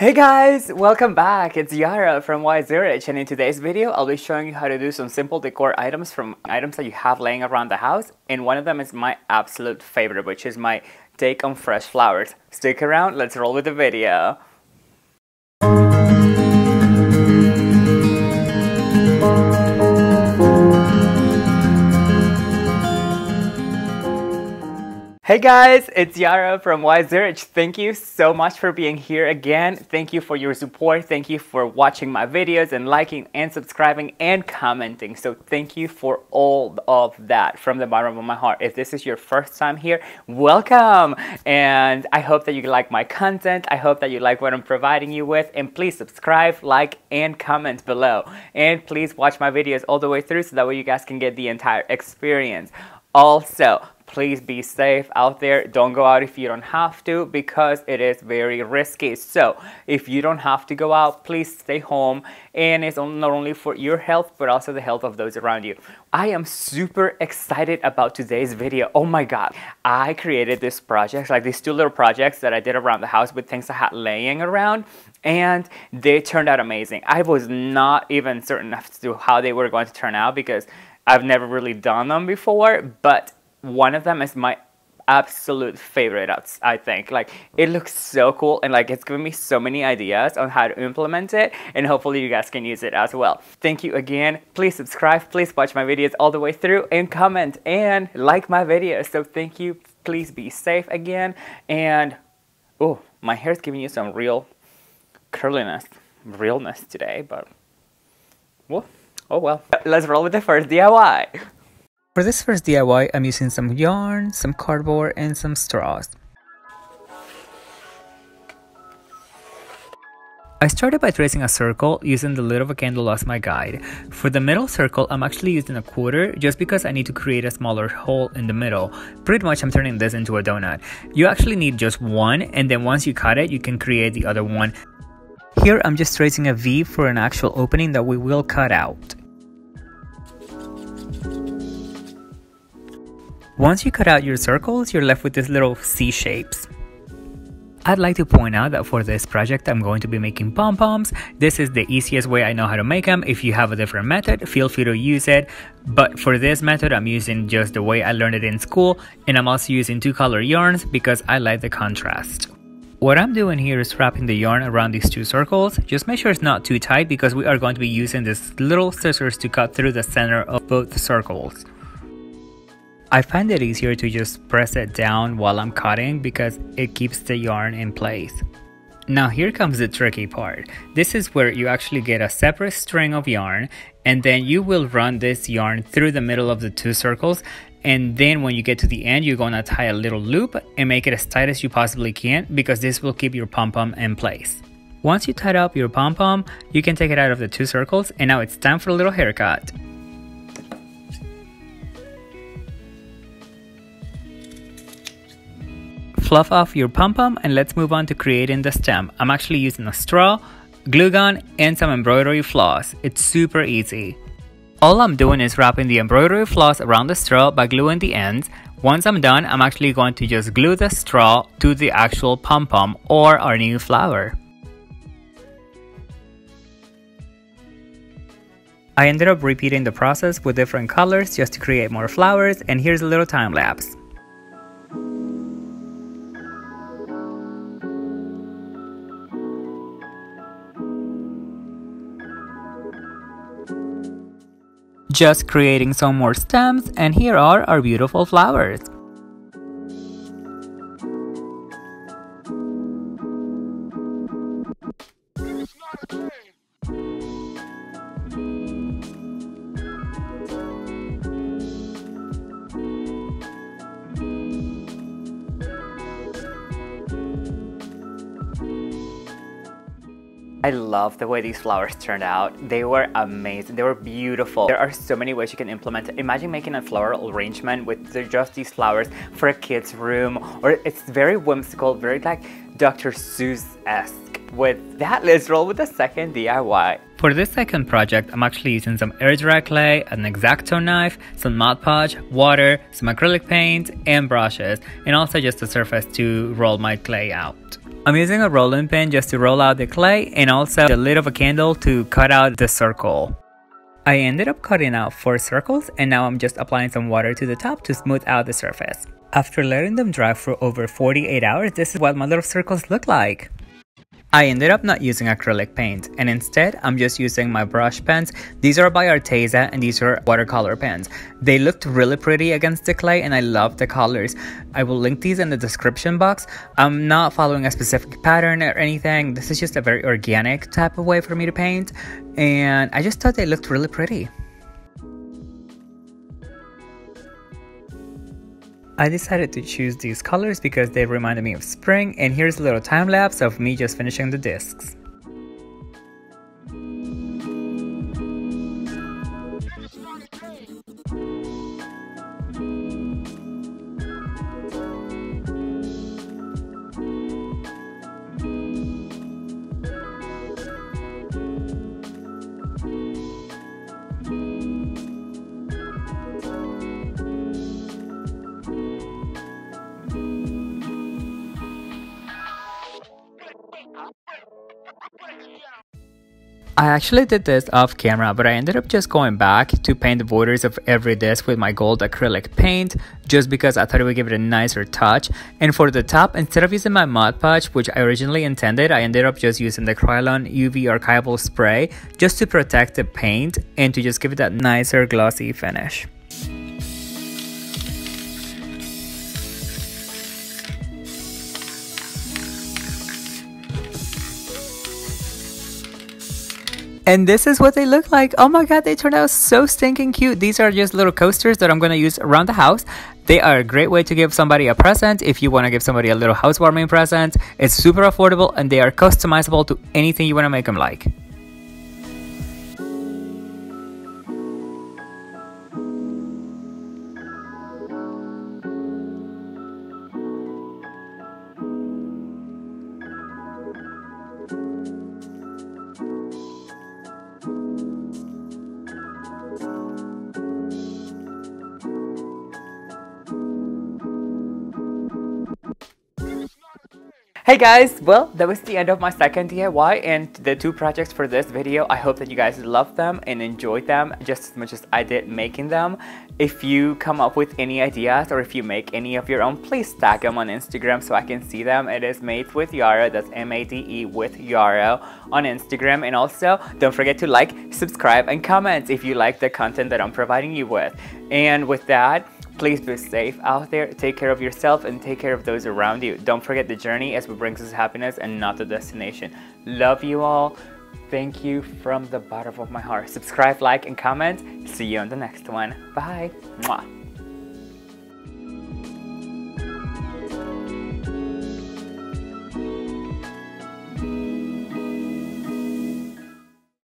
Hey guys, welcome back. It's Yaro from YZuarich and in today's video I'll be showing you how to do some simple decor items from items that you have laying around the house and one of them is my absolute favorite which is my take on fresh flowers. Stick around, let's roll with the video. Hey guys, it's Yaro from YZuarich. Thank you so much for being here again. Thank you for your support. Thank you for watching my videos and liking and subscribing and commenting. So thank you for all of that from the bottom of my heart. If this is your first time here, welcome. And I hope that you like my content. I hope that you like what I'm providing you with. And please subscribe, like, and comment below. And please watch my videos all the way through so that way you guys can get the entire experience. Also, please be safe out there. Don't go out if you don't have to because it is very risky. So if you don't have to go out, please stay home. And it's not only for your health, but also the health of those around you. I am super excited about today's video. Oh my God. I created this project, like these two little projects that I did around the house with things I had laying around and they turned out amazing. I was not even certain as to how they were going to turn out because I've never really done them before, but one of them is my absolute favorite I think. Like it looks so cool and like it's given me so many ideas on how to implement it and hopefully you guys can use it as well. Thank you again. Please subscribe. Please watch my videos all the way through and comment and like my videos. So thank you. Please be safe again and oh my hair is giving you some real curliness realness today but well oh well. Let's roll with the first DIY for this first DIY, I'm using some yarn, some cardboard, and some straws. I started by tracing a circle using the lid of a candle as my guide. For the middle circle, I'm actually using a quarter just because I need to create a smaller hole in the middle. Pretty much I'm turning this into a donut. You actually need just one and then once you cut it, you can create the other one. Here I'm just tracing a V for an actual opening that we will cut out. Once you cut out your circles, you're left with these little C shapes. I'd like to point out that for this project I'm going to be making pom-poms. This is the easiest way I know how to make them. If you have a different method, feel free to use it. But for this method, I'm using just the way I learned it in school and I'm also using two color yarns because I like the contrast. What I'm doing here is wrapping the yarn around these two circles. Just make sure it's not too tight because we are going to be using these little scissors to cut through the center of both circles. I find it easier to just press it down while I'm cutting because it keeps the yarn in place. Now here comes the tricky part. This is where you actually get a separate string of yarn and then you will run this yarn through the middle of the two circles and then when you get to the end you're to tie a little loop and make it as tight as you possibly can because this will keep your pom-pom in place. Once you tied up your pom-pom, you can take it out of the two circles and now it's time for a little haircut. Fluff off your pom-pom and let's move on to creating the stem. I'm actually using a straw, glue gun, and some embroidery floss. It's super easy. All I'm doing is wrapping the embroidery floss around the straw by gluing the ends. Once I'm done, I'm actually going to just glue the straw to the actual pom-pom or our new flower. I ended up repeating the process with different colors just to create more flowers and here's a little time lapse. Just creating some more stems and here are our beautiful flowers. I love the way these flowers turned out. They were amazing. They were beautiful. There are so many ways you can implement it. Imagine making a floral arrangement with just these flowers for a kid's room or it's very whimsical, very like Dr. Seuss-esque. With that, let's roll with the second DIY. For this second project, I'm actually using some air dry clay, an X-Acto knife, some Mod Podge, water, some acrylic paint, and brushes, and also just a surface to roll my clay out. I'm using a rolling pin just to roll out the clay and also the lid of a candle to cut out the circle. I ended up cutting out 4 circles and now I'm just applying some water to the top to smooth out the surface. After letting them dry for over 48 hours, this is what my little circles look like. I ended up not using acrylic paint and instead I'm just using my brush pens. These are by Arteza and these are watercolor pens. They looked really pretty against the clay and I love the colors. I will link these in the description box. I'm not following a specific pattern or anything. This is just a very organic type of way for me to paint and I just thought they looked really pretty. I decided to choose these colors because they reminded me of spring and here's a little time lapse of me just finishing the discs. I actually did this off camera, but I ended up just going back to paint the borders of every disc with my gold acrylic paint, just because I thought it would give it a nicer touch. And for the top, instead of using my Mod Podge, which I originally intended, I ended up just using the Krylon UV Archival Spray, just to protect the paint and to just give it that nicer glossy finish. And this is what they look like. Oh my god, they turned out so stinking cute. These are just little coasters that I'm going to use around the house. They are a great way to give somebody a present if you want to give somebody a little housewarming present. It's super affordable and they are customizable to anything you want to make them like. Hey guys, well that was the end of my second DIY and the two projects for this video. I hope that you guys loved them and enjoyed them just as much as I did making them. If you come up with any ideas or if you make any of your own, please tag them on Instagram so I can see them. It is Made with Yaro, that's M-A-D-E with Yaro on Instagram. And also, don't forget to like, subscribe, and comment if you like the content that I'm providing you with. And with that, Please be safe out there, take care of yourself, and take care of those around you. Don't forget the journey as what brings us happiness and not the destination. Love you all. Thank you from the bottom of my heart. Subscribe, like, and comment. See you on the next one. Bye. Mwah.